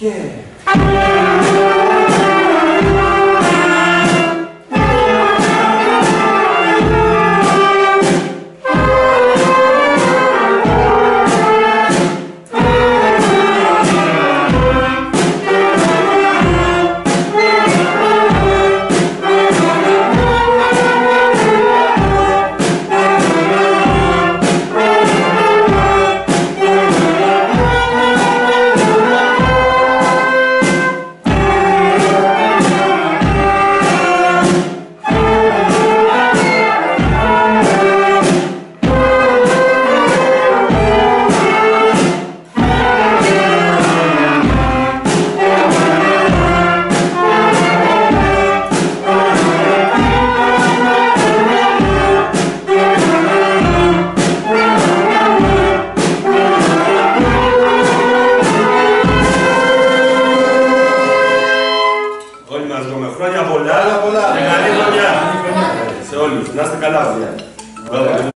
Yeah. Όλοι μας δούμε. Χρόνια πολλά. πολλά. Και καλή χρονιά. Σε όλους. Να είστε καλά, παιδιά. Μπράβο,